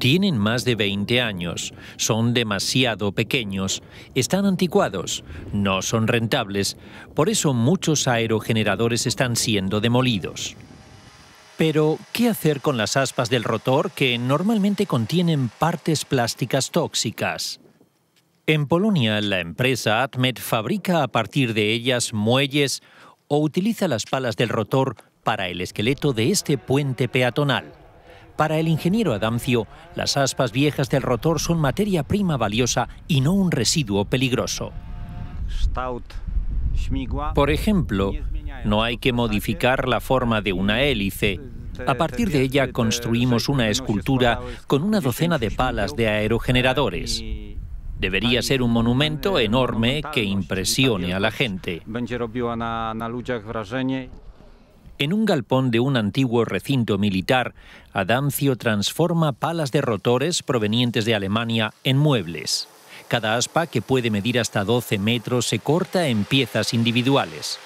Tienen más de 20 años, son demasiado pequeños, están anticuados, no son rentables, por eso muchos aerogeneradores están siendo demolidos. Pero, ¿qué hacer con las aspas del rotor que normalmente contienen partes plásticas tóxicas? En Polonia, la empresa Atmet fabrica a partir de ellas muelles o utiliza las palas del rotor para el esqueleto de este puente peatonal. Para el ingeniero Adamcio, las aspas viejas del rotor son materia prima valiosa y no un residuo peligroso. Por ejemplo, no hay que modificar la forma de una hélice. A partir de ella construimos una escultura con una docena de palas de aerogeneradores. Debería ser un monumento enorme que impresione a la gente. En un galpón de un antiguo recinto militar, Adamcio transforma palas de rotores provenientes de Alemania en muebles. Cada aspa, que puede medir hasta 12 metros, se corta en piezas individuales.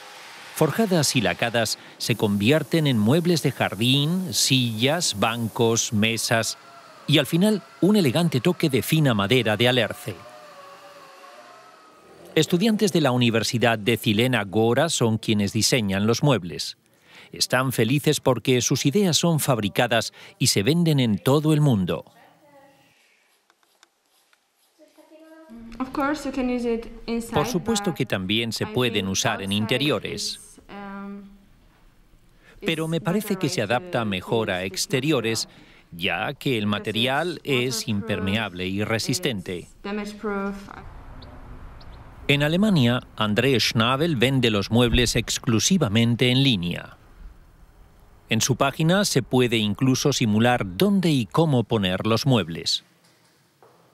Forjadas y lacadas, se convierten en muebles de jardín, sillas, bancos, mesas y al final un elegante toque de fina madera de alerce. Estudiantes de la Universidad de Cilena Gora son quienes diseñan los muebles. Están felices porque sus ideas son fabricadas y se venden en todo el mundo. Por supuesto que también se pueden usar en interiores, pero me parece que se adapta mejor a exteriores ya que el material es impermeable y resistente. En Alemania, André Schnabel vende los muebles exclusivamente en línea. En su página se puede incluso simular dónde y cómo poner los muebles.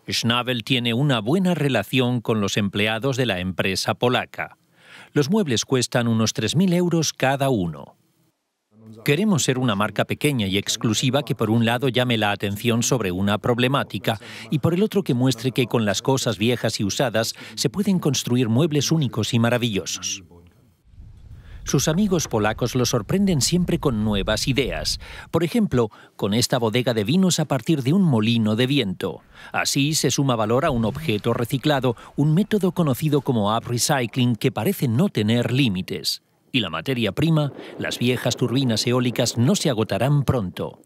Schnabel tiene una buena relación con los empleados de la empresa polaca. Los muebles cuestan unos 3.000 euros cada uno. Queremos ser una marca pequeña y exclusiva que por un lado llame la atención sobre una problemática y por el otro que muestre que con las cosas viejas y usadas se pueden construir muebles únicos y maravillosos. Sus amigos polacos lo sorprenden siempre con nuevas ideas. Por ejemplo, con esta bodega de vinos a partir de un molino de viento. Así se suma valor a un objeto reciclado, un método conocido como up recycling que parece no tener límites. Y la materia prima, las viejas turbinas eólicas no se agotarán pronto.